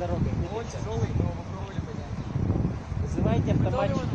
дороги. Он тяжелый, но попробовали понять. Вызывайте автоматчик.